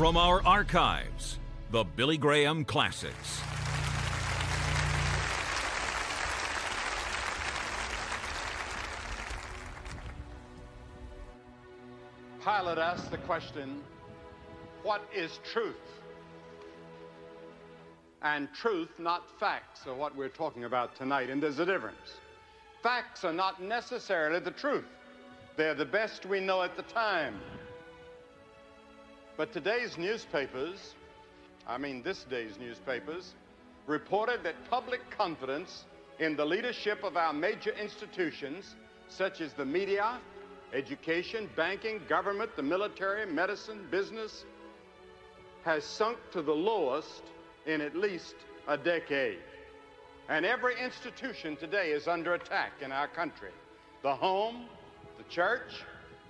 From our archives, the Billy Graham Classics. Pilate asked the question, What is truth? And truth, not facts, are what we're talking about tonight, and there's a difference. Facts are not necessarily the truth, they're the best we know at the time. But today's newspapers, I mean this day's newspapers, reported that public confidence in the leadership of our major institutions, such as the media, education, banking, government, the military, medicine, business, has sunk to the lowest in at least a decade. And every institution today is under attack in our country the home, the church,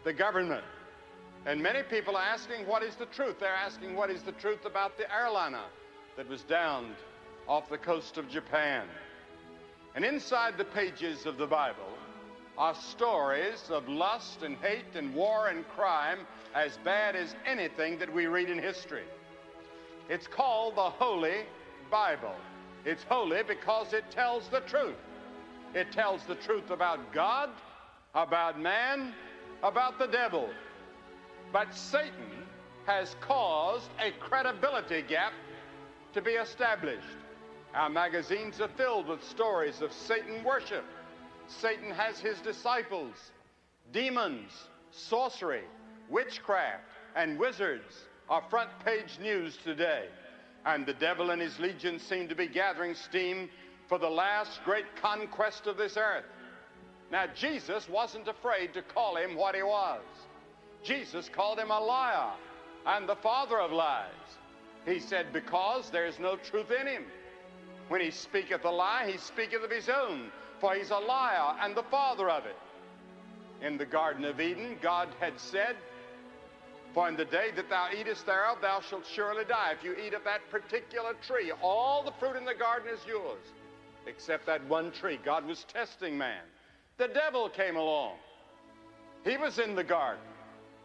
the government. And many people are asking, what is the truth? They're asking, what is the truth about the airliner that was downed off the coast of Japan? And inside the pages of the Bible are stories of lust and hate and war and crime as bad as anything that we read in history. It's called the Holy Bible. It's holy because it tells the truth. It tells the truth about God, about man, about the devil. But Satan has caused a credibility gap to be established. Our magazines are filled with stories of Satan worship. Satan has his disciples, demons, sorcery, witchcraft, and wizards are front page news today. And the devil and his legions seem to be gathering steam for the last great conquest of this earth. Now, Jesus wasn't afraid to call him what he was. Jesus called him a liar and the father of lies. He said, Because there is no truth in him. When he speaketh a lie, he speaketh of his own, for he's a liar and the father of it. In the Garden of Eden, God had said, For in the day that thou eatest thereof, thou shalt surely die. If you eat of that particular tree, all the fruit in the garden is yours, except that one tree. God was testing man. The devil came along. He was in the garden.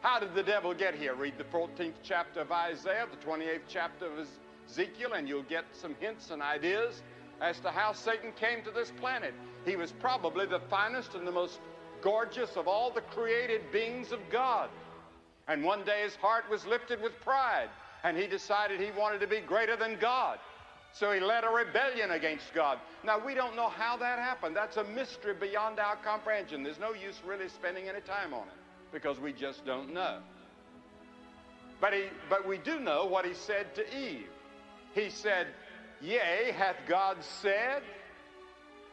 How did the devil get here? Read the 14th chapter of Isaiah, the 28th chapter of Ezekiel, and you'll get some hints and ideas as to how Satan came to this planet. He was probably the finest and the most gorgeous of all the created beings of God. And one day his heart was lifted with pride, and he decided he wanted to be greater than God. So he led a rebellion against God. Now, we don't know how that happened. That's a mystery beyond our comprehension. There's no use really spending any time on it because we just don't know. But, he, but we do know what he said to Eve. He said, Yea, hath God said?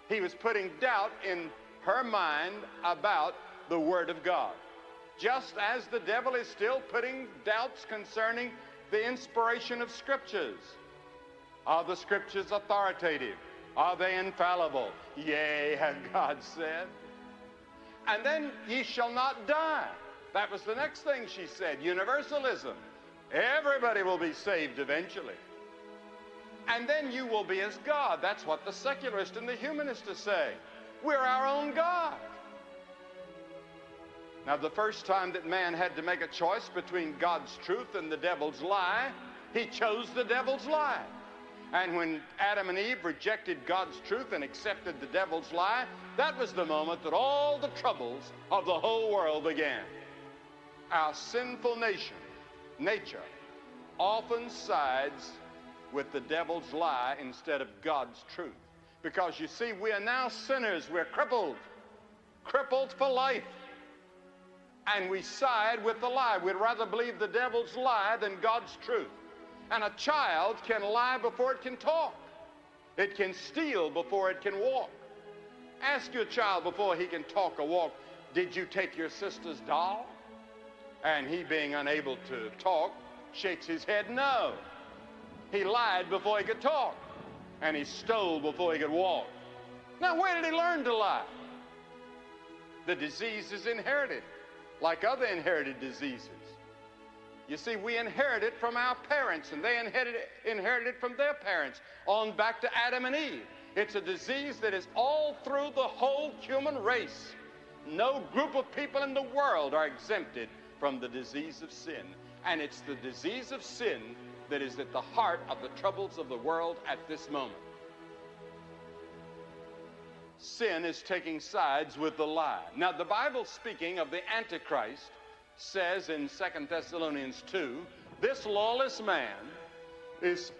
He was putting doubt in her mind about the Word of God. Just as the devil is still putting doubts concerning the inspiration of Scriptures. Are the Scriptures authoritative? Are they infallible? Yea, hath God said? And then ye shall not die. That was the next thing she said universalism. Everybody will be saved eventually. And then you will be as God. That's what the secularist and the humanist is saying. We're our own God. Now, the first time that man had to make a choice between God's truth and the devil's lie, he chose the devil's lie. And when Adam and Eve rejected God's truth and accepted the devil's lie, that was the moment that all the troubles of the whole world began. Our sinful nation, nature, often sides with the devil's lie instead of God's truth. Because you see, we are now sinners. We're crippled, crippled for life. And we side with the lie. We'd rather believe the devil's lie than God's truth. And a child can lie before it can talk. It can steal before it can walk. Ask your child before he can talk or walk, did you take your sister's doll? And he, being unable to talk, shakes his head no. He lied before he could talk, and he stole before he could walk. Now, where did he learn to lie? The disease is inherited, like other inherited diseases. You see, we inherit it from our parents, and they inherited it, inherited it from their parents, on back to Adam and Eve. It's a disease that is all through the whole human race. No group of people in the world are exempted from the disease of sin. And it's the disease of sin that is at the heart of the troubles of the world at this moment. Sin is taking sides with the lie. Now, the Bible, speaking of the Antichrist, says in 2 Thessalonians 2 this lawless man is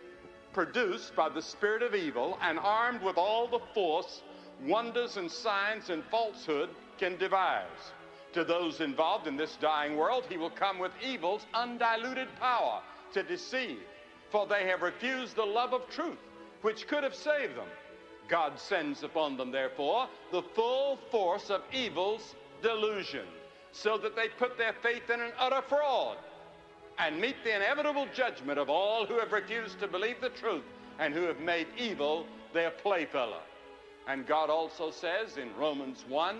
produced by the spirit of evil and armed with all the force, wonders, and signs and falsehood can devise. To those involved in this dying world, he will come with evil's undiluted power to deceive, for they have refused the love of truth, which could have saved them. God sends upon them, therefore, the full force of evil's delusion, so that they put their faith in an utter fraud and meet the inevitable judgment of all who have refused to believe the truth and who have made evil their playfellow. And God also says in Romans 1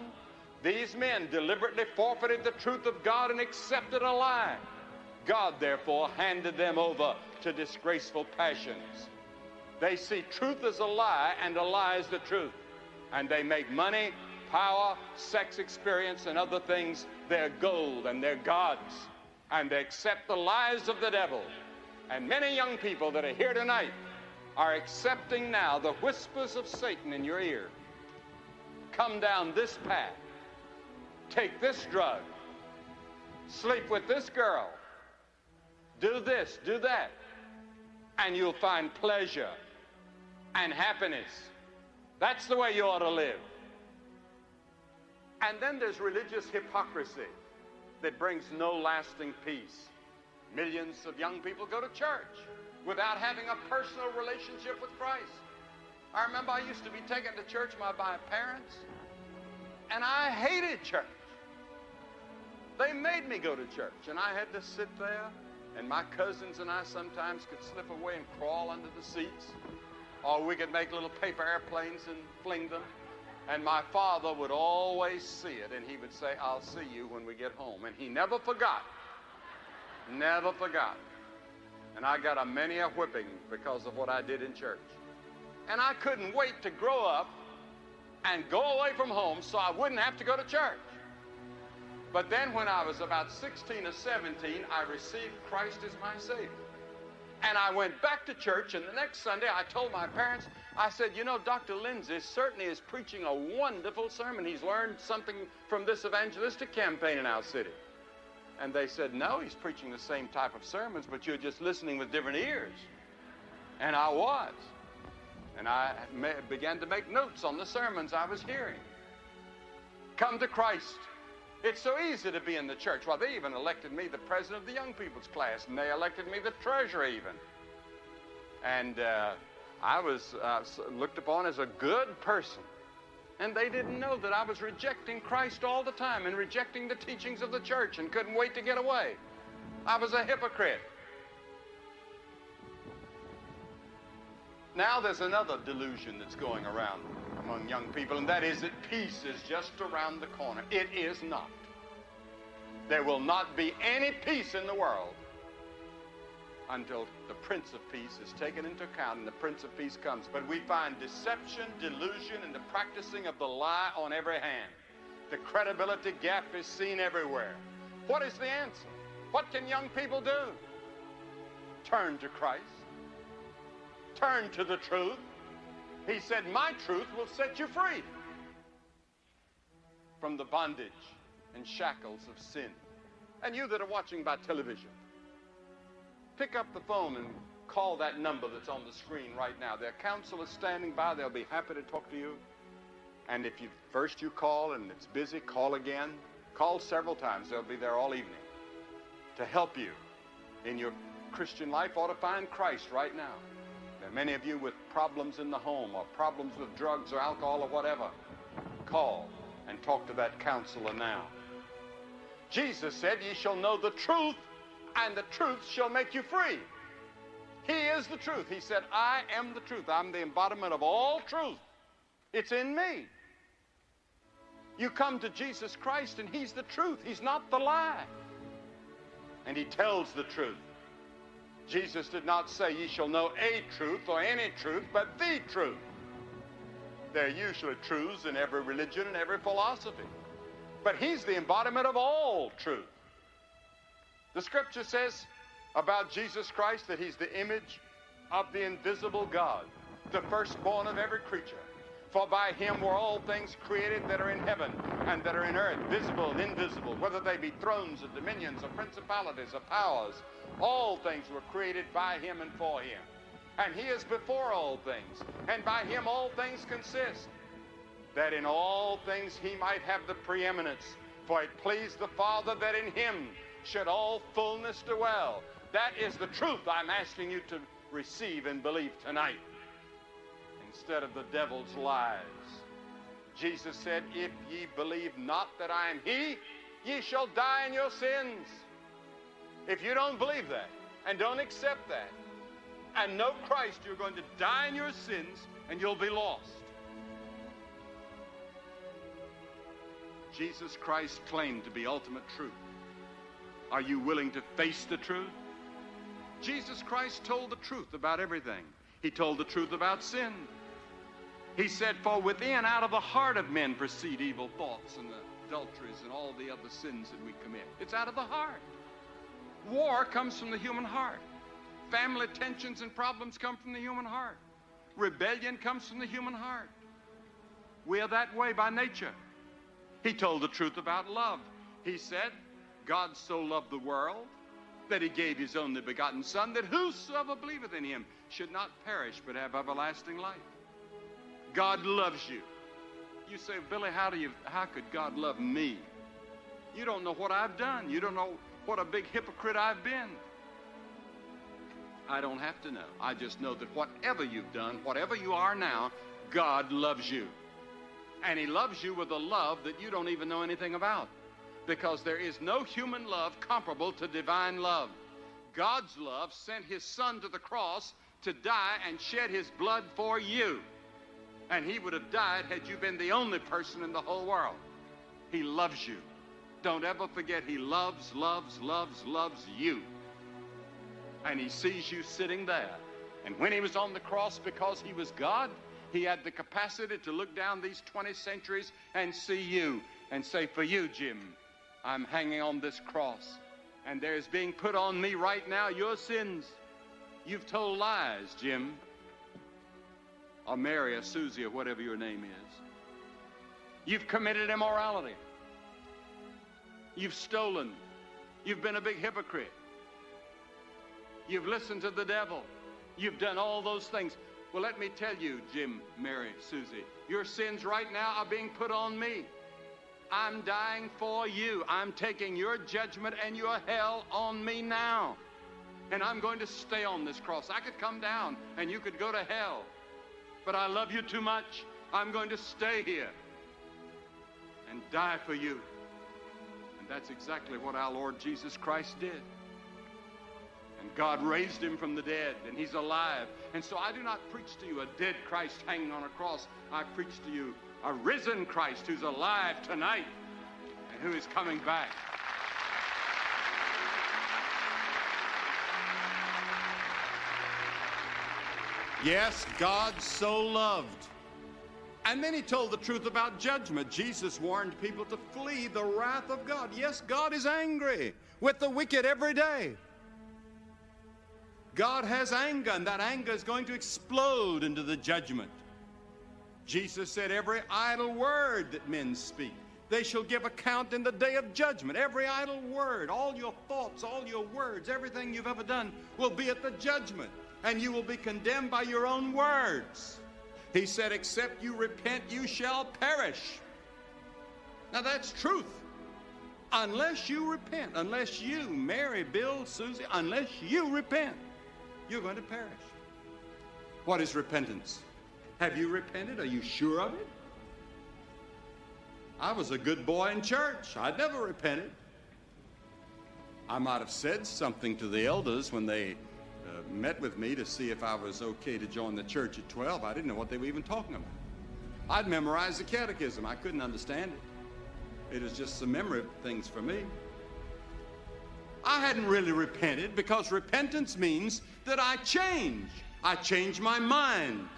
these men deliberately forfeited the truth of God and accepted a lie. God, therefore, handed them over to disgraceful passions. They see truth as a lie and a lie as the truth. And they make money, power, sex experience, and other things their gold and their gods. And they accept the lies of the devil. And many young people that are here tonight are accepting now the whispers of Satan in your ear. Come down this path take this drug, sleep with this girl, do this, do that, and you'll find pleasure and happiness. That's the way you ought to live. And then there's religious hypocrisy that brings no lasting peace. Millions of young people go to church without having a personal relationship with Christ. I remember I used to be taken to church by my parents, and I hated church. They made me go to church, and I had to sit there, and my cousins and I sometimes could slip away and crawl under the seats, or we could make little paper airplanes and fling them. And my father would always see it, and he would say, I'll see you when we get home. And he never forgot. Never forgot. And I got a many a whipping because of what I did in church. And I couldn't wait to grow up and go away from home so I wouldn't have to go to church. But then when I was about 16 or 17, I received Christ as my Savior. And I went back to church, and the next Sunday I told my parents, I said, You know, Dr. Lindsay certainly is preaching a wonderful sermon. He's learned something from this evangelistic campaign in our city. And they said, No, he's preaching the same type of sermons, but you're just listening with different ears. And I was. And I began to make notes on the sermons I was hearing. Come to Christ. It's so easy to be in the church. Well, they even elected me the president of the young people's class, and they elected me the treasurer even. And uh, I was uh, looked upon as a good person. And they didn't know that I was rejecting Christ all the time and rejecting the teachings of the church and couldn't wait to get away. I was a hypocrite. Now there's another delusion that's going around among young people, and that is that peace is just around the corner. It is not. There will not be any peace in the world until the Prince of Peace is taken into account and the Prince of Peace comes. But we find deception, delusion, and the practicing of the lie on every hand. The credibility gap is seen everywhere. What is the answer? What can young people do? Turn to Christ. Turn to the truth. He said, My truth will set you free from the bondage and shackles of sin. And you that are watching by television, pick up the phone and call that number that's on the screen right now. Their counsel is standing by. They'll be happy to talk to you. And if you first you call and it's busy, call again. Call several times. They'll be there all evening to help you in your Christian life or to find Christ right now. There are many of you with problems in the home or problems with drugs or alcohol or whatever. Call and talk to that counselor now. Jesus said, Ye shall know the truth, and the truth shall make you free. He is the truth. He said, I am the truth. I'm the embodiment of all truth. It's in me. You come to Jesus Christ, and He's the truth. He's not the lie. And He tells the truth. Jesus did not say, Ye shall know a truth or any truth, but the truth. There are usually truths in every religion and every philosophy. But He's the embodiment of all truth. The scripture says, about Jesus Christ that he's the image of the invisible God, the firstborn of every creature. For by him were all things created that are in heaven and that are in earth, visible and invisible, whether they be thrones or dominions or principalities or powers. All things were created by him and for him. And he is before all things, and by him all things consist. That in all things he might have the preeminence. For it pleased the Father that in him should all fullness dwell. That is the truth I'm asking you to receive and believe tonight instead of the devil's lies. Jesus said, If ye believe not that I am He, ye shall die in your sins. If you don't believe that and don't accept that and know Christ, you're going to die in your sins and you'll be lost. Jesus Christ claimed to be ultimate truth. Are you willing to face the truth? Jesus Christ told the truth about everything. He told the truth about sin. He said, For within, out of the heart of men proceed evil thoughts and adulteries and all the other sins that we commit. It's out of the heart. War comes from the human heart. Family tensions and problems come from the human heart. Rebellion comes from the human heart. We are that way by nature. He told the truth about love. He said, God so loved the world that he gave his only begotten Son, that whosoever believeth in him should not perish but have everlasting life. God loves you. You say, Billy, how do you how could God love me? You don't know what I've done. You don't know what a big hypocrite I've been. I don't have to know. I just know that whatever you've done, whatever you are now, God loves you. And he loves you with a love that you don't even know anything about. Because there is no human love comparable to divine love. God's love sent his son to the cross to die and shed his blood for you and he would have died had you been the only person in the whole world. He loves you. Don't ever forget, he loves, loves, loves, loves you. And he sees you sitting there. And when he was on the cross, because he was God, he had the capacity to look down these 20 centuries and see you and say, For you, Jim, I'm hanging on this cross. And there's being put on me right now your sins. You've told lies, Jim or Mary or Susie or whatever your name is. You've committed immorality. You've stolen. You've been a big hypocrite. You've listened to the devil. You've done all those things. Well, let me tell you, Jim, Mary, Susie, your sins right now are being put on me. I'm dying for you. I'm taking your judgment and your hell on me now. And I'm going to stay on this cross. I could come down and you could go to hell but I love you too much. I'm going to stay here and die for you. And that's exactly what our Lord Jesus Christ did. And God raised him from the dead, and he's alive. And so I do not preach to you a dead Christ hanging on a cross. I preach to you a risen Christ who's alive tonight and who is coming back. Yes, God so loved. And then he told the truth about judgment. Jesus warned people to flee the wrath of God. Yes, God is angry with the wicked every day. God has anger, and that anger is going to explode into the judgment. Jesus said, Every idle word that men speak, they shall give account in the day of judgment. Every idle word, all your thoughts, all your words, everything you've ever done will be at the judgment and you will be condemned by your own words. He said, Except you repent, you shall perish. Now that's truth. Unless you repent, unless you, Mary, Bill, Susie, unless you repent, you're going to perish. What is repentance? Have you repented? Are you sure of it? I was a good boy in church. I'd never repented. I might have said something to the elders when they uh, met with me to see if I was okay to join the church at 12. I didn't know what they were even talking about. I'd memorized the catechism. I couldn't understand it. It was just some memory of things for me. I hadn't really repented because repentance means that I change. I change my mind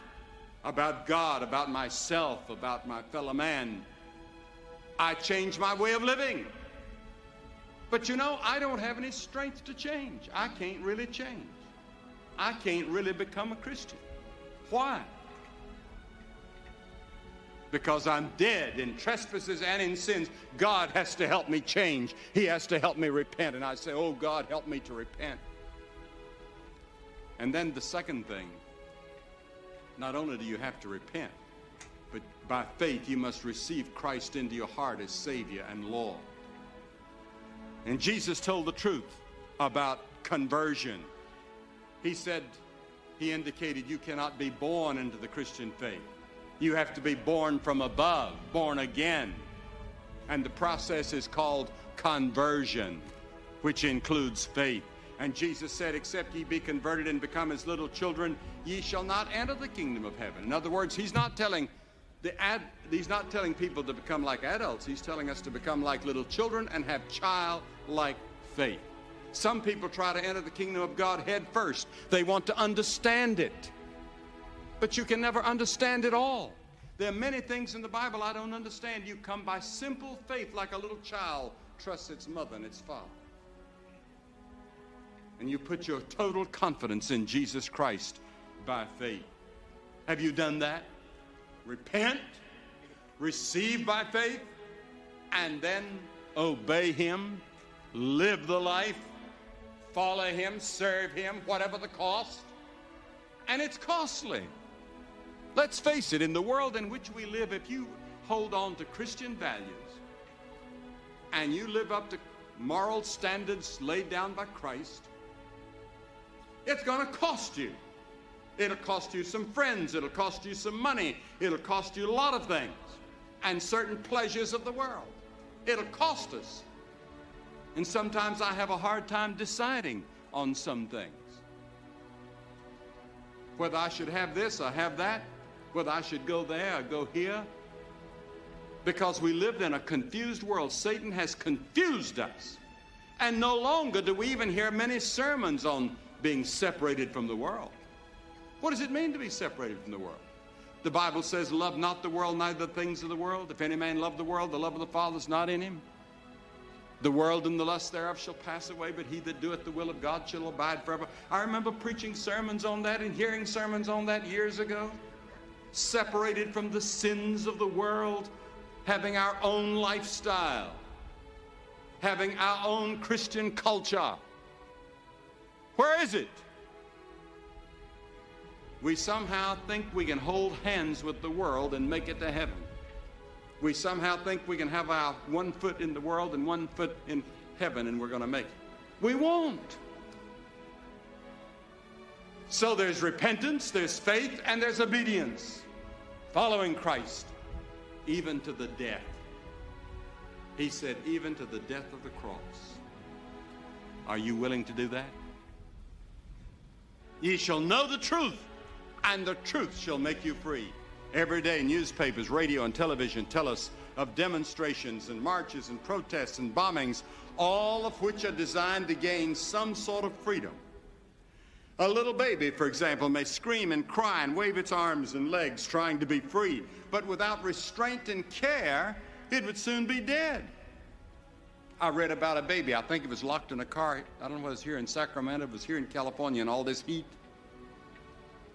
about God, about myself, about my fellow man. I change my way of living. But you know, I don't have any strength to change. I can't really change. I can't really become a Christian. Why? Because I'm dead in trespasses and in sins. God has to help me change. He has to help me repent. And I say, Oh, God, help me to repent. And then the second thing not only do you have to repent, but by faith you must receive Christ into your heart as Savior and Lord. And Jesus told the truth about conversion. He said, He indicated you cannot be born into the Christian faith. You have to be born from above, born again. And the process is called conversion, which includes faith. And Jesus said, Except ye be converted and become as little children, ye shall not enter the kingdom of heaven. In other words, he's not telling the ad, he's not telling people to become like adults. He's telling us to become like little children and have childlike faith. Some people try to enter the kingdom of God head first. They want to understand it. But you can never understand it all. There are many things in the Bible I don't understand. You come by simple faith like a little child trusts its mother and its father and you put your total confidence in Jesus Christ by faith. Have you done that? Repent, receive by faith, and then obey Him, live the life, follow Him, serve Him, whatever the cost. And it's costly. Let's face it, in the world in which we live, if you hold on to Christian values and you live up to moral standards laid down by Christ, it's going to cost you. It'll cost you some friends. It'll cost you some money. It'll cost you a lot of things and certain pleasures of the world. It'll cost us. And sometimes I have a hard time deciding on some things. Whether I should have this or have that, whether I should go there or go here. Because we live in a confused world. Satan has confused us. And no longer do we even hear many sermons on being separated from the world. What does it mean to be separated from the world? The Bible says, Love not the world, neither the things of the world. If any man love the world, the love of the Father is not in him. The world and the lust thereof shall pass away, but he that doeth the will of God shall abide forever. I remember preaching sermons on that and hearing sermons on that years ago. Separated from the sins of the world, having our own lifestyle, having our own Christian culture. Where is it? We somehow think we can hold hands with the world and make it to heaven. We somehow think we can have our one foot in the world and one foot in heaven and we're going to make it. We won't. So there's repentance, there's faith, and there's obedience. Following Christ, even to the death. He said, even to the death of the cross. Are you willing to do that? Ye shall know the truth, and the truth shall make you free. Every day, newspapers, radio, and television tell us of demonstrations and marches and protests and bombings, all of which are designed to gain some sort of freedom. A little baby, for example, may scream and cry and wave its arms and legs trying to be free, but without restraint and care, it would soon be dead. I read about a baby. I think it was locked in a car. I don't know if it was here in Sacramento, it was here in California in all this heat.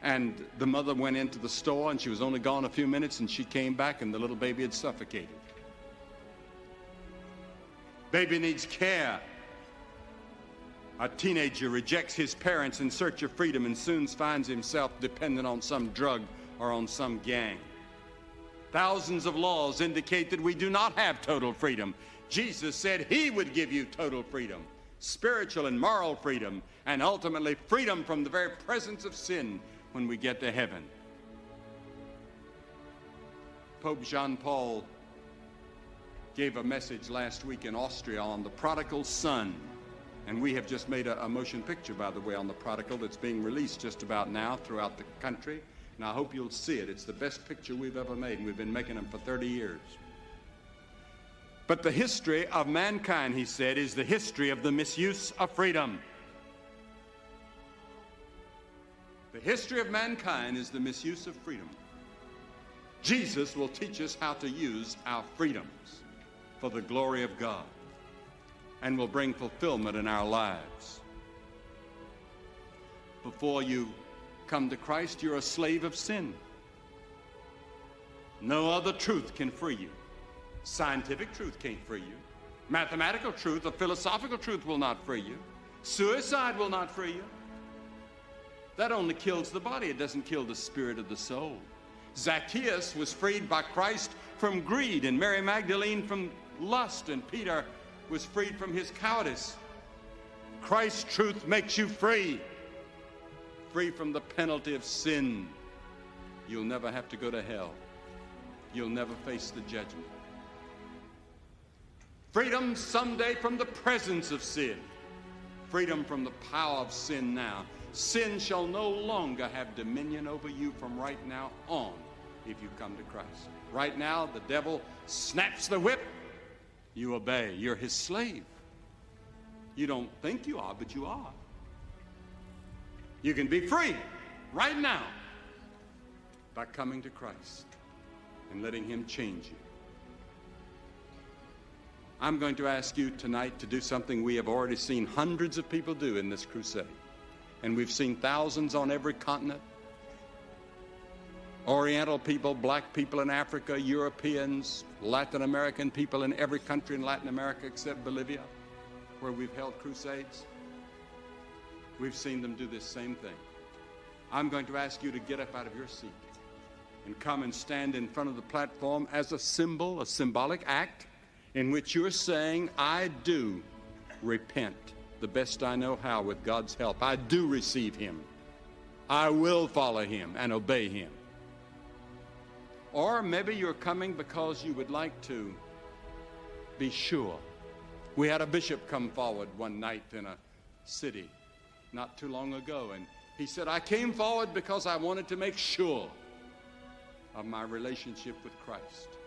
And the mother went into the store and she was only gone a few minutes and she came back and the little baby had suffocated. Baby needs care. A teenager rejects his parents in search of freedom and soon finds himself dependent on some drug or on some gang. Thousands of laws indicate that we do not have total freedom. Jesus said he would give you total freedom, spiritual and moral freedom, and ultimately freedom from the very presence of sin when we get to heaven. Pope John Paul gave a message last week in Austria on the prodigal son. And we have just made a, a, motion picture, by the way, on the prodigal that's being released just about now throughout the country. And I hope you'll see it. It's the best picture we've ever made, and we've been making them for 30 years. But the history of mankind, he said, is the history of the misuse of freedom. The history of mankind is the misuse of freedom. Jesus will teach us how to use our freedoms for the glory of God. and will bring fulfillment in our lives. Before you come to Christ, you're a slave of sin. No other truth can free you. Scientific truth can't free you. Mathematical truth or philosophical truth will not free you. Suicide will not free you. That only kills the body, it doesn't kill the spirit of the soul. Zacchaeus was freed by Christ from greed, and Mary Magdalene from lust, and Peter was freed from his cowardice. Christ's truth makes you free, free from the penalty of sin. You'll never have to go to hell. You'll never face the judgment. Freedom someday from the presence of sin. Freedom from the power of sin now. Sin shall no longer have dominion over you from right now on if you come to Christ. Right now, the devil snaps the whip. You obey. You're his slave. You don't think you are, but you are. You can be free right now by coming to Christ and letting him change you. I'm going to ask you tonight to do something we have already seen hundreds of people do in this crusade. And we've seen thousands on every continent. Oriental people, black people in Africa, Europeans, Latin American people in every country in Latin America except Bolivia, where we've held crusades. We've seen them do this same thing. I'm going to ask you to get up out of your seat and come and stand in front of the platform as a symbol, a symbolic act in which you're saying, I do repent the best I know how with God's help. I do receive Him. I will follow Him and obey Him. Or maybe you're coming because you would like to be sure. We had a bishop come forward one night in a city not too long ago, and he said, I came forward because I wanted to make sure of my relationship with Christ.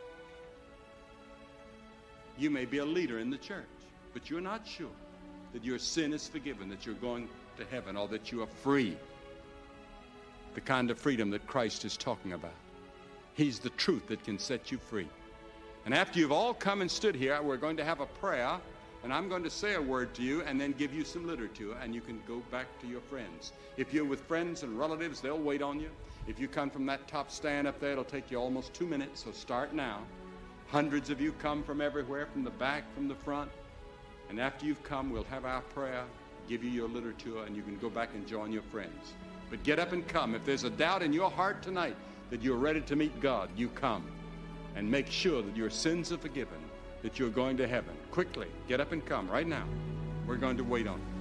You may be a leader in the church, but you're not sure that your sin is forgiven, that you're going to heaven, or that you are free. The kind of freedom that Christ is talking about. He's the truth that can set you free. And after you've all come and stood here, we're going to have a prayer, and I'm going to say a word to you and then give you some literature, and you can go back to your friends. If you're with friends and relatives, they'll wait on you. If you come from that top stand up there, it'll take you almost two minutes, so start now. Hundreds of you come from everywhere, from the back, from the front. And after you've come, we'll have our prayer, give you your literature, and you can go back and join your friends. But get up and come. If there's a doubt in your heart tonight that you're ready to meet God, you come. And make sure that your sins are forgiven, that you're going to heaven. Quickly, get up and come right now. We're going to wait on you.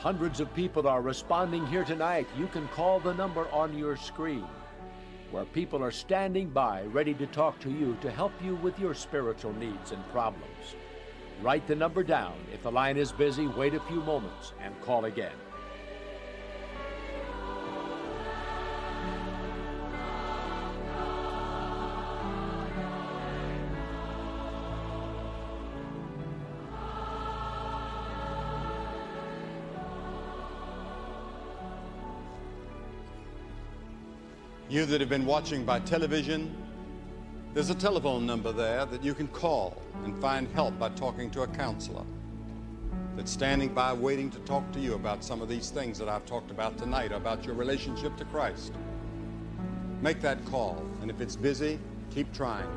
Hundreds of people are responding here tonight, you can call the number on your screen, where people are standing by ready to talk to you to help you with your spiritual needs and problems. Write the number down. If the line is busy, wait a few moments and call again. You that have been watching by television, there's a telephone number there that you can call and find help by talking to a counselor that's standing by waiting to talk to you about some of these things that I've talked about tonight, about your relationship to Christ. Make that call, and if it's busy, keep trying.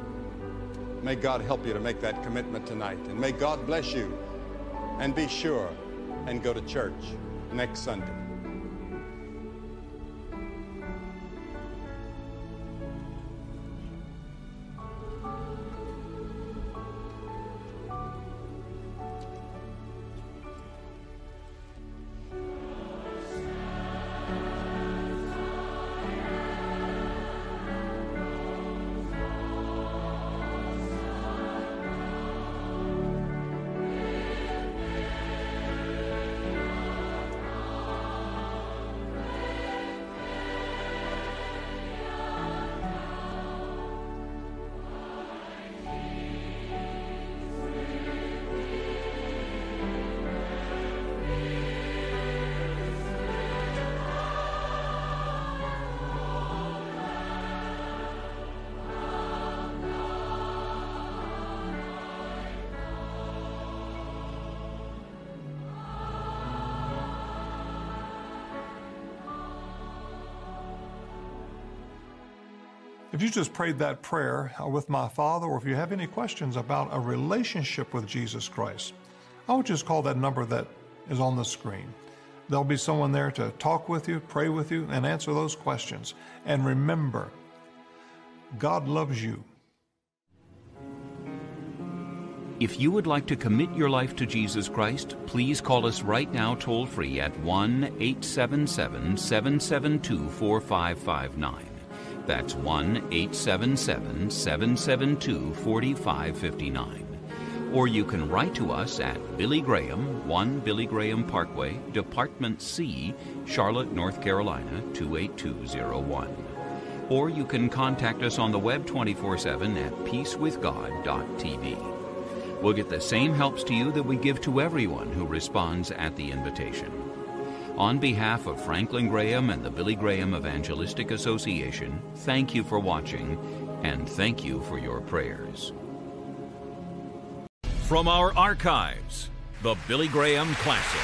May God help you to make that commitment tonight, and may God bless you, and be sure and go to church next Sunday. If you just prayed that prayer uh, with my Father, or if you have any questions about a relationship with Jesus Christ, I would just call that number that is on the screen. There'll be someone there to talk with you, pray with you, and answer those questions. And remember, God loves you. If you would like to commit your life to Jesus Christ, please call us right now toll free at 1 877 772 4559. That's 1 877 772 4559. Or you can write to us at Billy Graham, 1 Billy Graham Parkway, Department C, Charlotte, North Carolina 28201. Or you can contact us on the web 24 7 at peacewithgod.tv. We'll get the same helps to you that we give to everyone who responds at the invitation. On behalf of Franklin Graham and the Billy Graham Evangelistic Association, thank you for watching and thank you for your prayers. From our archives, the Billy Graham Classics.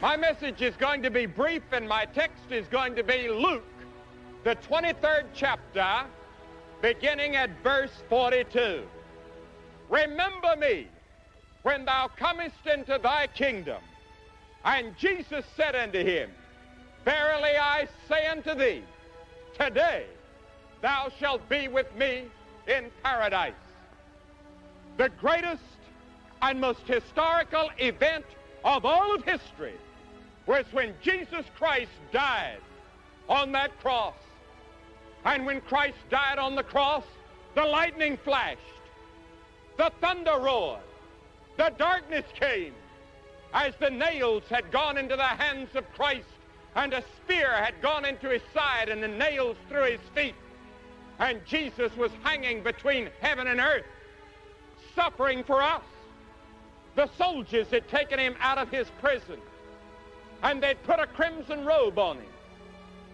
My message is going to be brief, and my text is going to be Luke, the 23rd chapter, beginning at verse 42. Remember me when thou comest into thy kingdom. And Jesus said unto him, Verily I say unto thee, today thou shalt be with me in paradise. The greatest and most historical event of all of history was when Jesus Christ died on that cross. And when Christ died on the cross, the lightning flashed, the thunder roared, the darkness came as the nails had gone into the hands of Christ and a spear had gone into his side and the nails through his feet. And Jesus was hanging between heaven and earth, suffering for us. The soldiers had taken him out of his prison and they'd put a crimson robe on him.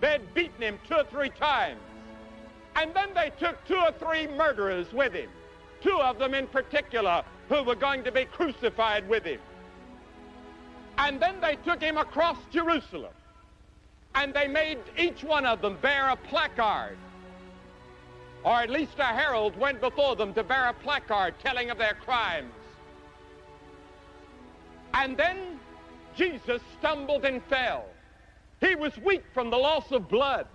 They'd beaten him two or three times. And then they took two or three murderers with him, two of them in particular, who were going to be crucified with him. And then they took him across Jerusalem, and they made each one of them bear a placard, or at least a herald went before them to bear a placard telling of their crimes. And then Jesus stumbled and fell. He was weak from the loss of blood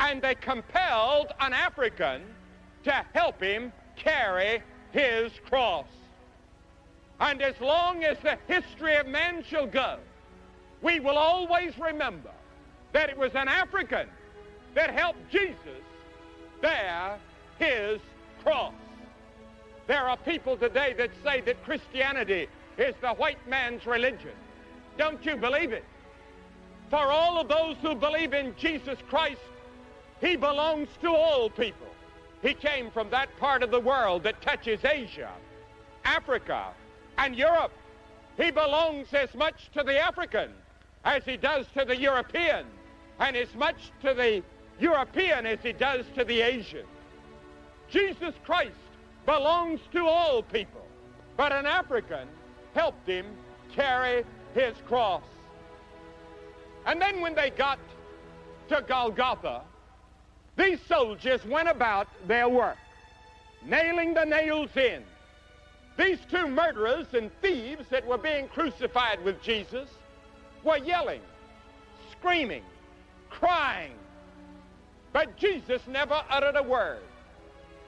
and they compelled an African to help him carry his cross. And as long as the history of man shall go, we will always remember that it was an African that helped Jesus bear his cross. There are people today that say that Christianity is the white man's religion. Don't you believe it? For all of those who believe in Jesus Christ, he belongs to all people. He came from that part of the world that touches Asia, Africa, and Europe. He belongs as much to the African as he does to the European, and as much to the European as he does to the Asian. Jesus Christ belongs to all people, but an African helped him carry his cross. And then when they got to Golgotha, these soldiers went about their work, nailing the nails in. These two murderers and thieves that were being crucified with Jesus were yelling, screaming, crying. But Jesus never uttered a word.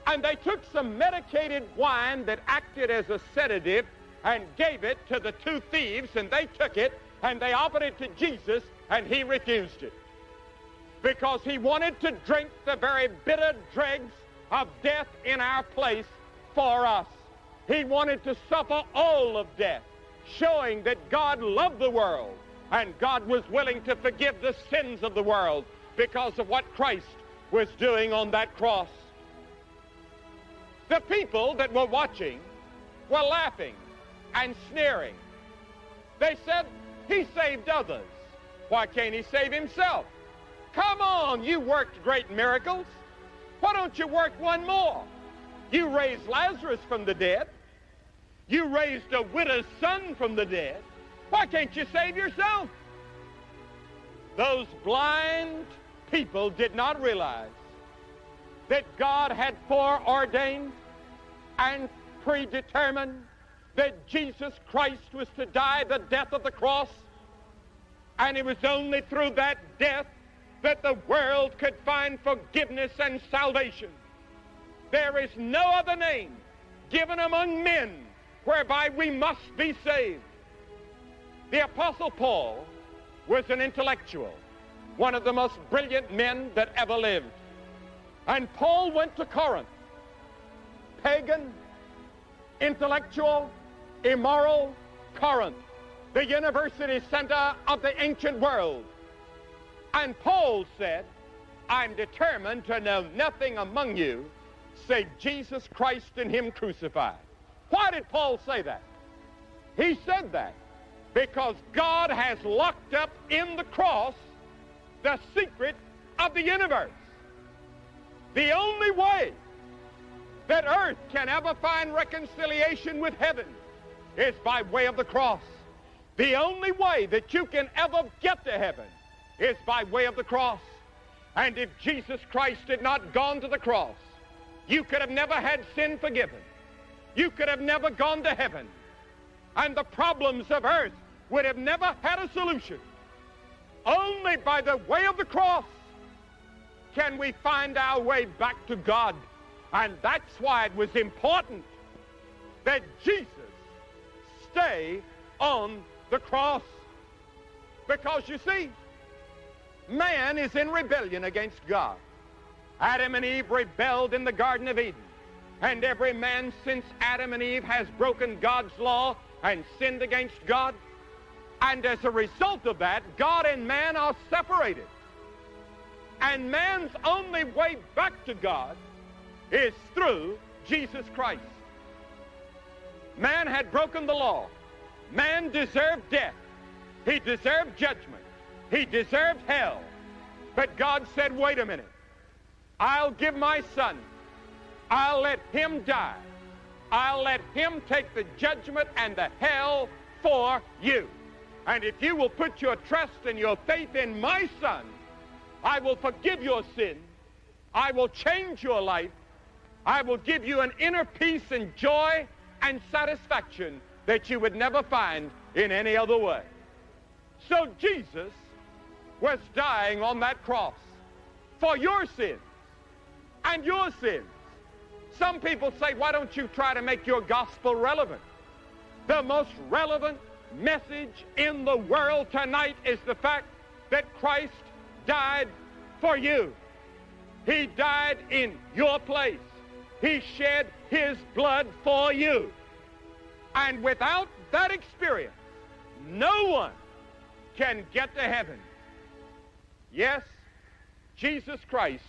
And they took some medicated wine that acted as a sedative and gave it to the two thieves, and they took it and they offered it to Jesus, and he refused it because he wanted to drink the very bitter dregs of death in our place for us. He wanted to suffer all of death, showing that God loved the world and God was willing to forgive the sins of the world because of what Christ was doing on that cross. The people that were watching were laughing and sneering. They said, He saved others. Why can't He save Himself? Come on, you worked great miracles. Why don't you work one more? You raised Lazarus from the dead. You raised a widow's son from the dead. Why can't you save yourself? Those blind people did not realize that God had foreordained and predetermined that Jesus Christ was to die the death of the cross. And it was only through that death that the world could find forgiveness and salvation. There is no other name given among men whereby we must be saved. The Apostle Paul was an intellectual, one of the most brilliant men that ever lived. And Paul went to Corinth, pagan, intellectual, immoral Corinth, the university center of the ancient world. And Paul said, I'm determined to know nothing among you save Jesus Christ and Him crucified. Why did Paul say that? He said that because God has locked up in the cross the secret of the universe. The only way that earth can ever find reconciliation with heaven is by way of the cross. The only way that you can ever get to heaven is by way of the cross. And if Jesus Christ had not gone to the cross, you could have never had sin forgiven. You could have never gone to heaven. And the problems of earth would have never had a solution. Only by the way of the cross can we find our way back to God. And that's why it was important that Jesus stay on the cross. Because you see, man is in rebellion against God. Adam and Eve rebelled in the Garden of Eden. And every man since Adam and Eve has broken God's law and sinned against God. And as a result of that, God and man are separated. And man's only way back to God is through Jesus Christ. Man had broken the law. Man deserved death. He deserved judgment. He deserved hell. But God said, wait a minute. I'll give my son. I'll let him die. I'll let him take the judgment and the hell for you. And if you will put your trust and your faith in my son, I will forgive your sin. I will change your life. I will give you an inner peace and joy and satisfaction that you would never find in any other way. So Jesus was dying on that cross for your sins and your sins. Some people say, why don't you try to make your gospel relevant? The most relevant message in the world tonight is the fact that Christ died for you. He died in your place. He shed his blood for you. And without that experience, no one can get to heaven. Yes, Jesus Christ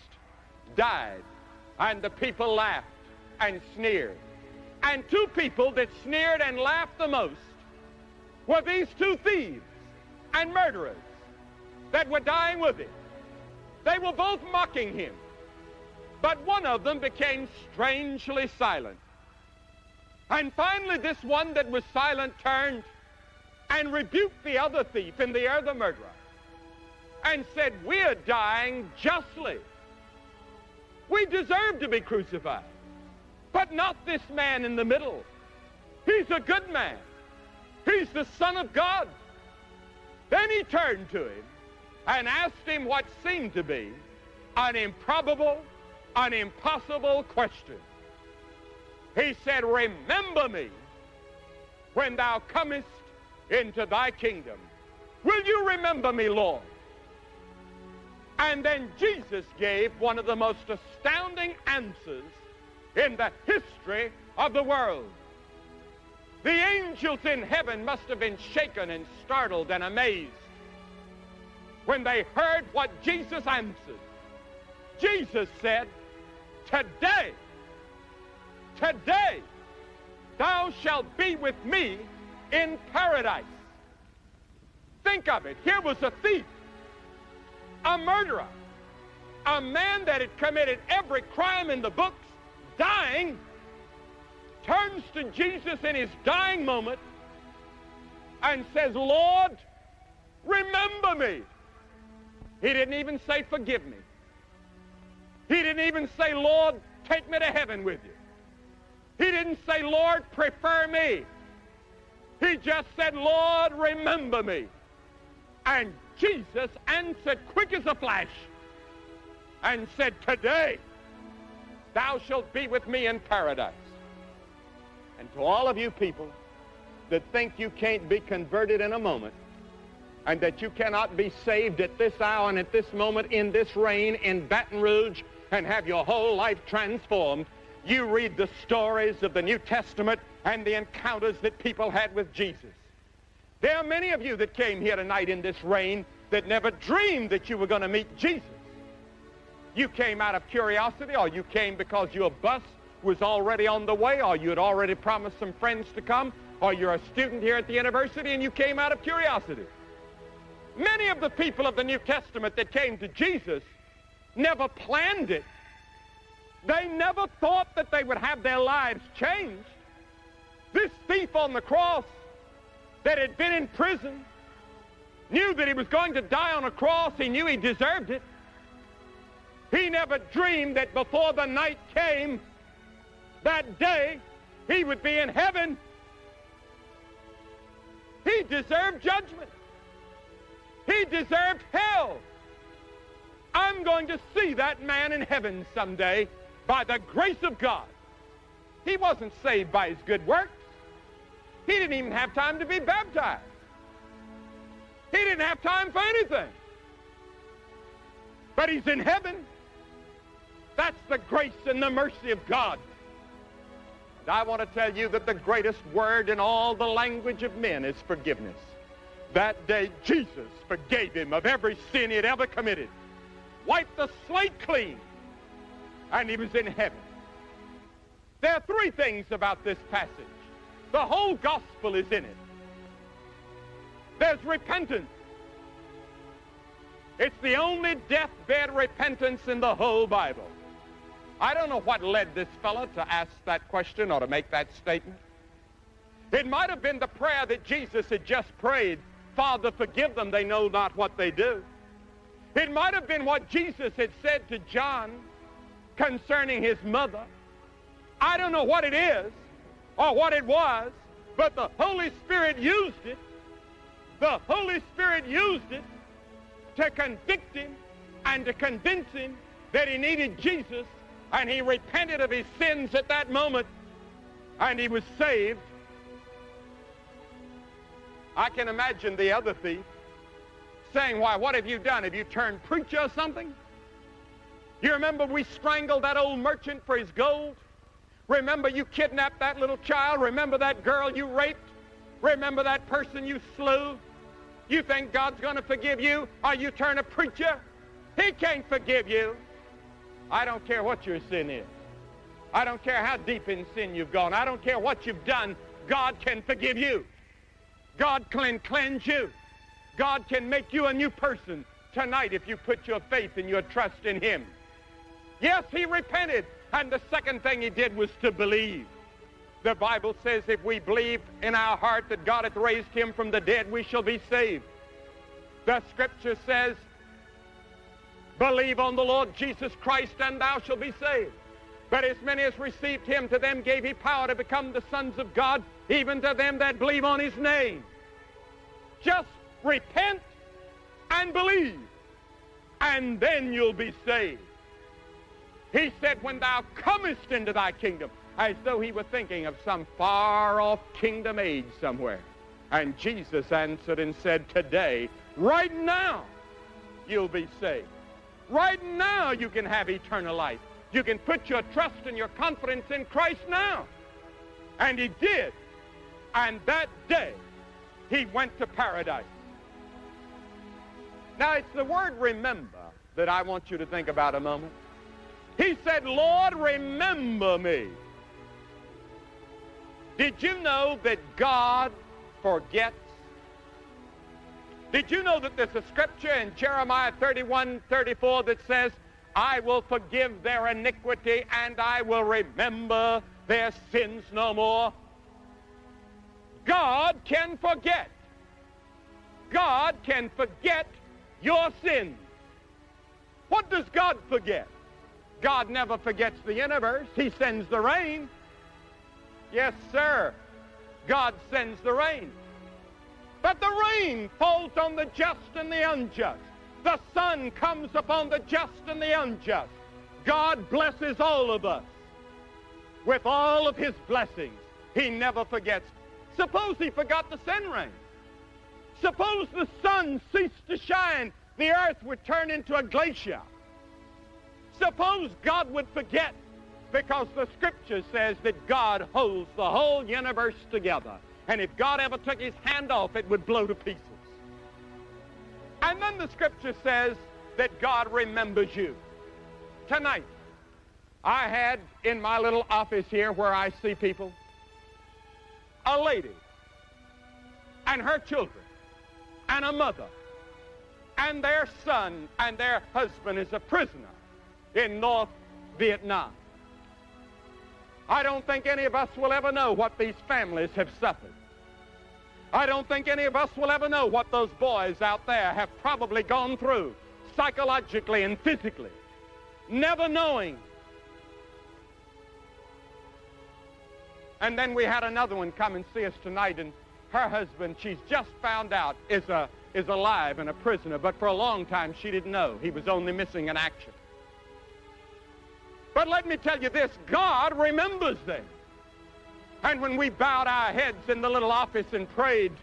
died, and the people laughed and sneered. And two people that sneered and laughed the most were these two thieves and murderers that were dying with him. They were both mocking him. But one of them became strangely silent. And finally, this one that was silent turned and rebuked the other thief and the other murderer, and said, We're dying justly. We deserve to be crucified. But not this man in the middle. He's a good man. He's the Son of God. Then he turned to him and asked him what seemed to be an improbable, an impossible question. He said, Remember me when thou comest into thy kingdom. Will you remember me, Lord? And then Jesus gave one of the most astounding answers in the history of the world. The angels in heaven must have been shaken and startled and amazed when they heard what Jesus answered. Jesus said, Today, today, thou shalt be with me in paradise. Think of it. Here was a thief, a murderer, a man that had committed every crime in the books, dying turns to Jesus in his dying moment and says, Lord, remember me He didn't even say, forgive me. He didn't even say, Lord, take me to heaven with you. He didn't say, Lord, prefer me. He just said, Lord, remember me. And Jesus answered quick as a flash and said, Today thou shalt be with me in paradise. And to all of you people that think you can't be converted in a moment, and that you cannot be saved at this hour and at this moment in this rain in Baton Rouge and have your whole life transformed, you read the stories of the New Testament and the encounters that people had with Jesus. There are many of you that came here tonight in this rain that never dreamed that you were going to meet Jesus. You came out of curiosity, or you came because your bus was already on the way, or you had already promised some friends to come, or you're a student here at the university and you came out of curiosity. Many of the people of the New Testament that came to Jesus never planned it. They never thought that they would have their lives changed. This thief on the cross that had been in prison knew that he was going to die on a cross. He knew he deserved it. He never dreamed that before the night came, that day, he would be in heaven. He deserved judgment. He deserved hell. I'm going to see that man in heaven someday by the grace of God. He wasn't saved by his good works. He didn't even have time to be baptized. He didn't have time for anything. But he's in heaven. That's the grace and the mercy of God. And I want to tell you that the greatest word in all the language of men is forgiveness. That day, Jesus forgave him of every sin he had ever committed, wiped the slate clean, and he was in heaven. There are three things about this passage. The whole gospel is in it. There's repentance. It's the only deathbed repentance in the whole Bible. I don't know what led this fellow to ask that question or to make that statement. It might have been the prayer that Jesus had just prayed Father, forgive them, they know not what they do. It might have been what Jesus had said to John concerning his mother. I don't know what it is or what it was, but the Holy Spirit used it. The Holy Spirit used it to convict him and to convince him that he needed Jesus, and he repented of his sins at that moment, and he was saved I can imagine the other thief saying, why, what have you done? Have you turned preacher or something? You remember we strangled that old merchant for his gold? Remember you kidnapped that little child? Remember that girl you raped? Remember that person you slew? You think God's going to forgive you Are you turn a preacher? He can't forgive you. I don't care what your sin is. I don't care how deep in sin you've gone. I don't care what you've done. God can forgive you. God can cleanse you. God can make you a new person tonight if you put your faith and your trust in him. Yes, he repented. And the second thing he did was to believe. The Bible says if we believe in our heart that God hath raised him from the dead, we shall be saved. The scripture says, believe on the Lord Jesus Christ and thou shalt be saved. But as many as received him, to them gave he power to become the sons of God, even to them that believe on his name. Just repent and believe, and then you'll be saved. He said, when thou comest into thy kingdom, as though he were thinking of some far-off kingdom age somewhere. And Jesus answered and said, today, right now, you'll be saved. Right now, you can have eternal life. You can put your trust and your confidence in Christ now. And he did. And that day, he went to paradise. Now, it's the word remember that I want you to think about a moment. He said, Lord, remember me. Did you know that God forgets? Did you know that there's a scripture in Jeremiah 31, 34 that says, I will forgive their iniquity and I will remember their sins no more? God can forget. God can forget your sins. What does God forget? God never forgets the universe. He sends the rain. Yes, sir. God sends the rain. But the rain falls on the just and the unjust. The sun comes upon the just and the unjust. God blesses all of us with all of his blessings. He never forgets. Suppose he forgot to send rain. Suppose the sun ceased to shine, the earth would turn into a glacier. Suppose God would forget because the scripture says that God holds the whole universe together. And if God ever took his hand off, it would blow to pieces. And then the scripture says that God remembers you. Tonight, I had in my little office here where I see people, a lady and her children and a mother and their son and their husband is a prisoner in North Vietnam. I don't think any of us will ever know what these families have suffered. I don't think any of us will ever know what those boys out there have probably gone through psychologically and physically, never knowing. And then we had another one come and see us tonight, and her husband, she's just found out, is, a, is alive and a prisoner, but for a long time she didn't know. He was only missing in action. But let me tell you this, God remembers them. And when we bowed our heads in the little office and prayed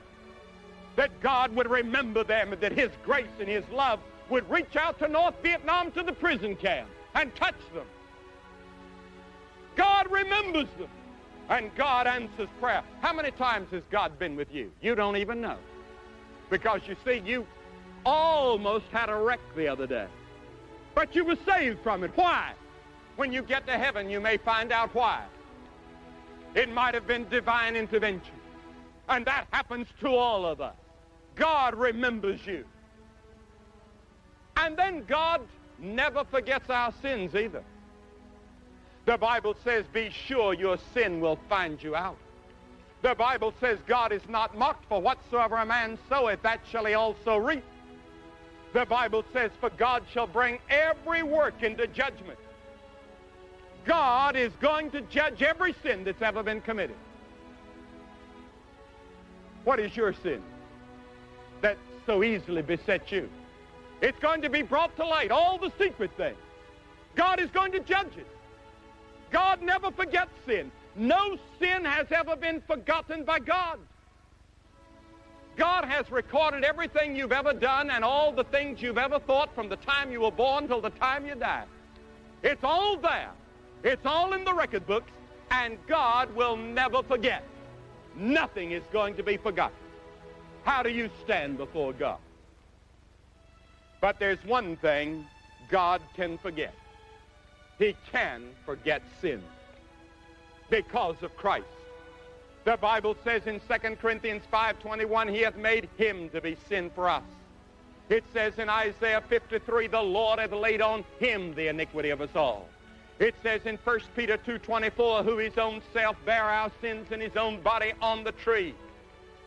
that God would remember them and that his grace and his love would reach out to North Vietnam to the prison camp and touch them. God remembers them. And God answers prayer. How many times has God been with you? You don't even know. Because you see, you almost had a wreck the other day. But you were saved from it. Why? When you get to heaven, you may find out why. It might have been divine intervention. And that happens to all of us. God remembers you. And then God never forgets our sins either. The Bible says, be sure your sin will find you out. The Bible says God is not mocked, for whatsoever a man soweth, that shall he also reap. The Bible says, for God shall bring every work into judgment. God is going to judge every sin that's ever been committed. What is your sin that so easily besets you? It's going to be brought to light, all the secret things. God is going to judge it. God never forgets sin. No sin has ever been forgotten by God. God has recorded everything you've ever done and all the things you've ever thought from the time you were born till the time you die. It's all there. It's all in the record books, and God will never forget. Nothing is going to be forgotten. How do you stand before God? But there's one thing God can forget. He can forget sin because of Christ. The Bible says in 2 Corinthians 5.21, He hath made Him to be sin for us. It says in Isaiah 53, the Lord hath laid on Him the iniquity of us all. It says in 1 Peter 2.24, who his own self bare our sins in his own body on the tree.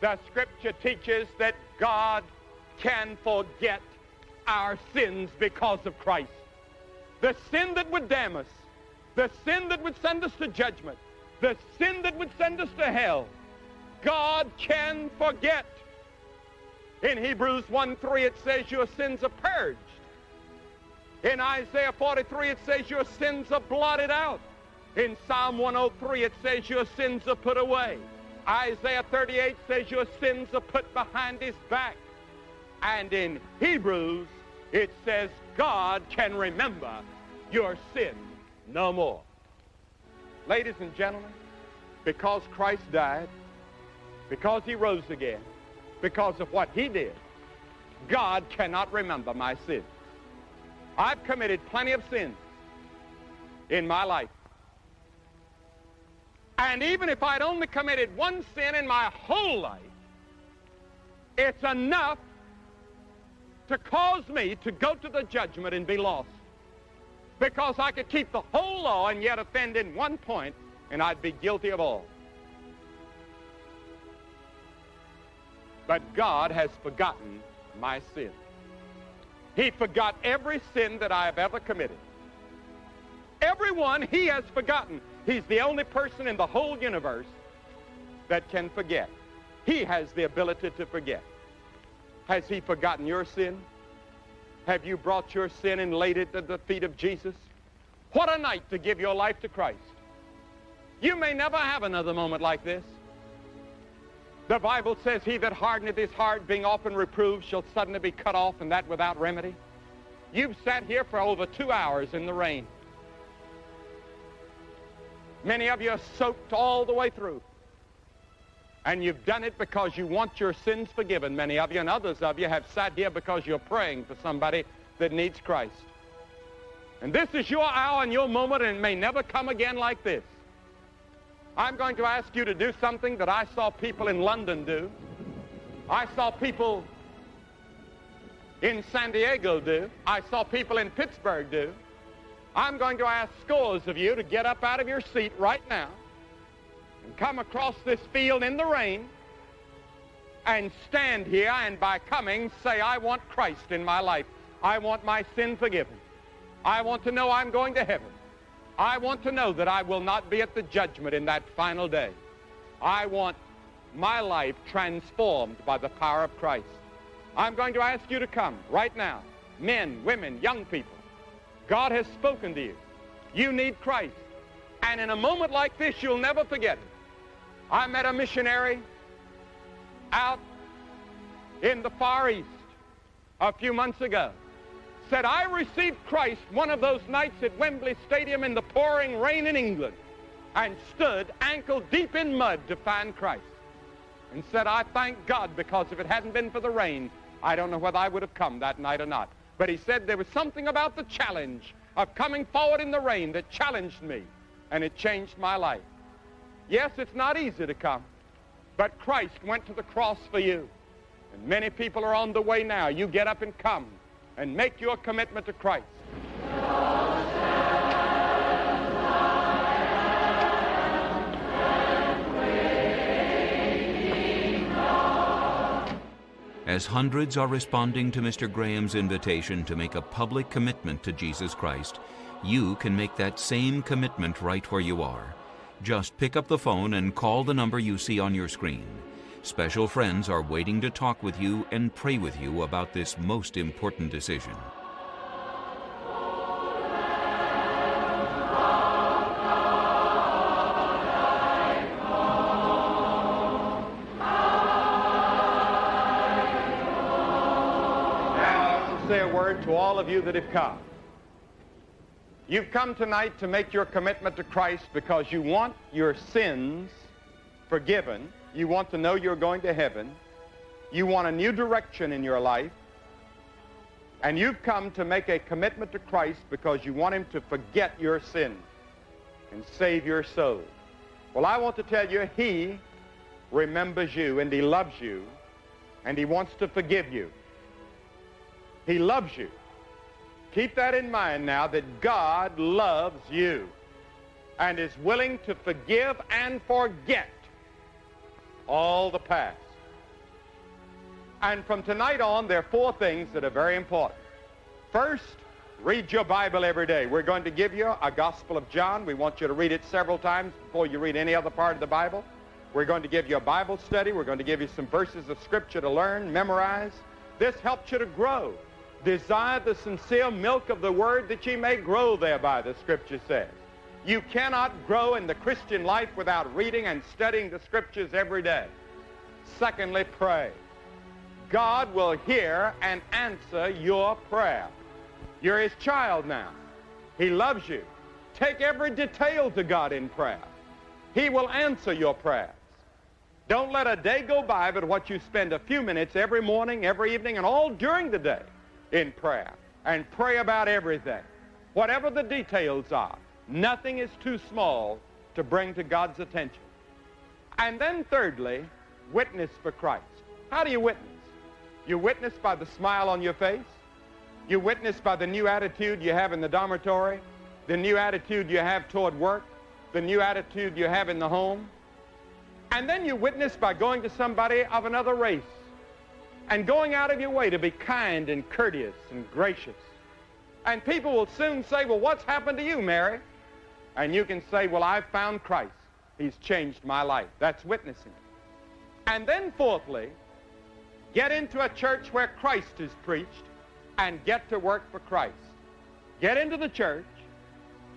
The scripture teaches that God can forget our sins because of Christ. The sin that would damn us, the sin that would send us to judgment, the sin that would send us to hell, God can forget. In Hebrews 1.3 it says your sins are purged. In Isaiah 43, it says your sins are blotted out. In Psalm 103, it says your sins are put away. Isaiah 38 says your sins are put behind his back. And in Hebrews, it says God can remember your sin no more. Ladies and gentlemen, because Christ died, because he rose again, because of what he did, God cannot remember my sins. I've committed plenty of sins in my life. And even if I'd only committed one sin in my whole life, it's enough to cause me to go to the judgment and be lost. Because I could keep the whole law and yet offend in one point, and I'd be guilty of all. But God has forgotten my sin. He forgot every sin that I have ever committed. Everyone he has forgotten. He's the only person in the whole universe that can forget. He has the ability to forget. Has he forgotten your sin? Have you brought your sin and laid it at the feet of Jesus? What a night to give your life to Christ. You may never have another moment like this. The Bible says, He that hardeneth his heart, being often reproved, shall suddenly be cut off, and that without remedy. You've sat here for over two hours in the rain. Many of you are soaked all the way through. And you've done it because you want your sins forgiven, many of you, and others of you have sat here because you're praying for somebody that needs Christ. And this is your hour and your moment, and it may never come again like this. I'm going to ask you to do something that I saw people in London do. I saw people in San Diego do. I saw people in Pittsburgh do. I'm going to ask scores of you to get up out of your seat right now and come across this field in the rain and stand here and by coming say, I want Christ in my life. I want my sin forgiven. I want to know I'm going to heaven. I want to know that I will not be at the judgment in that final day. I want my life transformed by the power of Christ. I'm going to ask you to come right now, men, women, young people. God has spoken to you. You need Christ. And in a moment like this, you'll never forget it. I met a missionary out in the Far East a few months ago. Said, I received Christ one of those nights at Wembley Stadium in the pouring rain in England and stood ankle deep in mud to find Christ. And said, I thank God because if it hadn't been for the rain, I don't know whether I would have come that night or not. But he said there was something about the challenge of coming forward in the rain that challenged me, and it changed my life. Yes, it's not easy to come, but Christ went to the cross for you. And many people are on the way now. You get up and come and make your commitment to Christ. As hundreds are responding to Mr. Graham's invitation to make a public commitment to Jesus Christ, you can make that same commitment right where you are. Just pick up the phone and call the number you see on your screen. Special friends are waiting to talk with you and pray with you about this most important decision. Say a word to all of you that have come. You've come tonight to make your commitment to Christ because you want your sins forgiven. You want to know you're going to heaven. You want a new direction in your life. And you've come to make a commitment to Christ because you want him to forget your sin and save your soul. Well, I want to tell you, he remembers you and he loves you and he wants to forgive you. He loves you. Keep that in mind now that God loves you and is willing to forgive and forget all the past. And from tonight on, there are four things that are very important. First, read your Bible every day. We're going to give you a Gospel of John. We want you to read it several times before you read any other part of the Bible. We're going to give you a Bible study. We're going to give you some verses of Scripture to learn, memorize. This helps you to grow. Desire the sincere milk of the Word that ye may grow thereby, the Scripture says. You cannot grow in the Christian life without reading and studying the Scriptures every day. Secondly, pray. God will hear and answer your prayer. You're his child now. He loves you. Take every detail to God in prayer. He will answer your prayers. Don't let a day go by but what you spend a few minutes every morning, every evening, and all during the day in prayer. And pray about everything. Whatever the details are, nothing is too small to bring to God's attention. And then thirdly, witness for Christ. How do you witness? You witness by the smile on your face. You witness by the new attitude you have in the dormitory, the new attitude you have toward work, the new attitude you have in the home. And then you witness by going to somebody of another race and going out of your way to be kind and courteous and gracious. And people will soon say, well, what's happened to you, Mary? And you can say, well, I've found Christ. He's changed my life. That's witnessing. And then fourthly, get into a church where Christ is preached and get to work for Christ. Get into the church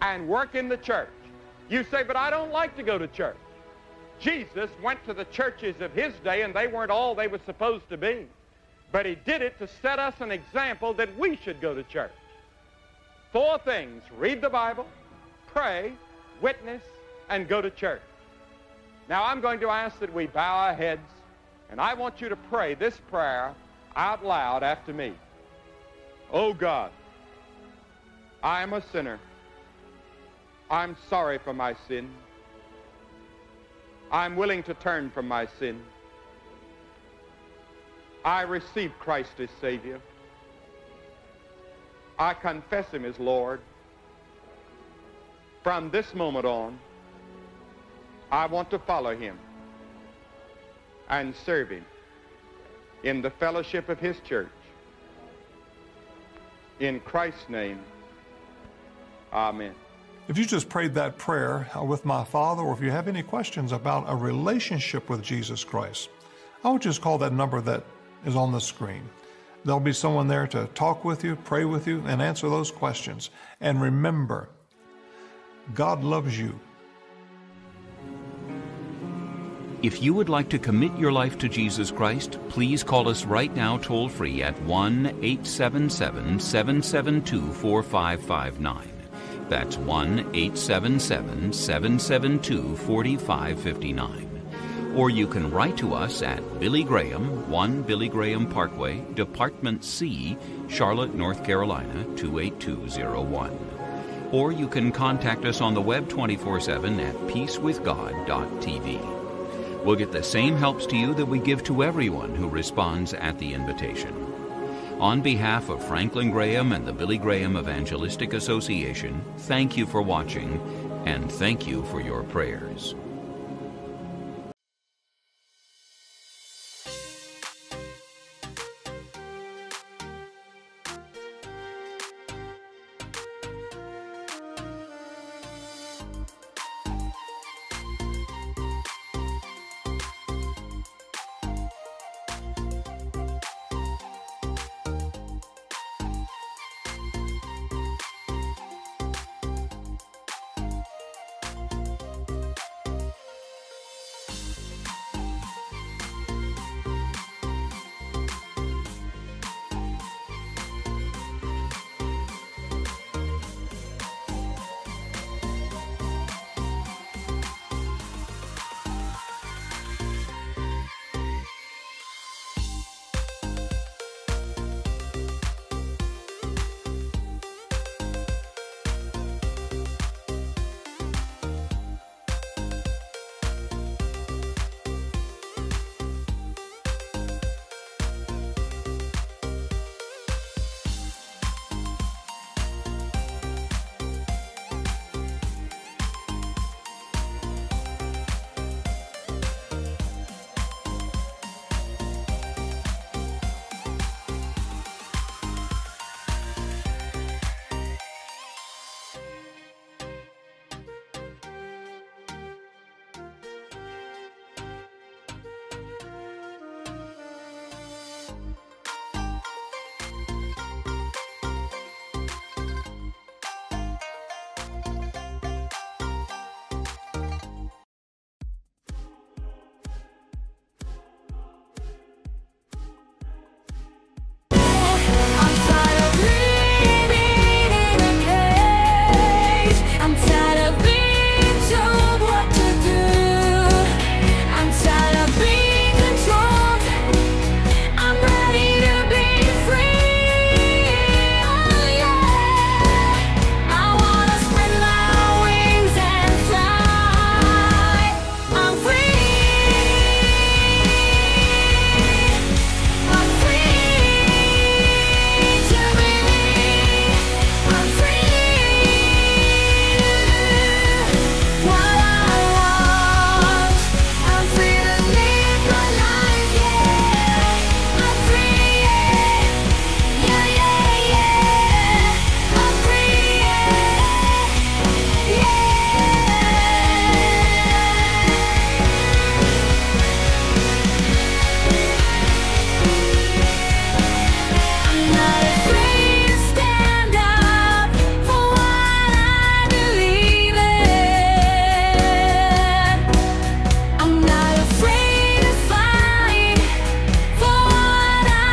and work in the church. You say, but I don't like to go to church. Jesus went to the churches of his day and they weren't all they were supposed to be. But he did it to set us an example that we should go to church. Four things. Read the Bible, pray, witness, and go to church. Now I'm going to ask that we bow our heads and I want you to pray this prayer out loud after me. Oh God, I am a sinner. I'm sorry for my sin. I'm willing to turn from my sin. I receive Christ as Savior. I confess Him as Lord. From this moment on, I want to follow Him and serve Him in the fellowship of His church. In Christ's name, Amen. If you just prayed that prayer uh, with my Father, or if you have any questions about a relationship with Jesus Christ, I would just call that number that is on the screen. There'll be someone there to talk with you, pray with you, and answer those questions. And remember, God loves you. If you would like to commit your life to Jesus Christ, please call us right now toll free at 1 877 772 4559. That's 1 877 772 4559. Or you can write to us at Billy Graham, 1 Billy Graham Parkway, Department C, Charlotte, North Carolina 28201. Or you can contact us on the web 24 7 at peacewithgod.tv. We'll get the same helps to you that we give to everyone who responds at the invitation. On behalf of Franklin Graham and the Billy Graham Evangelistic Association, thank you for watching and thank you for your prayers.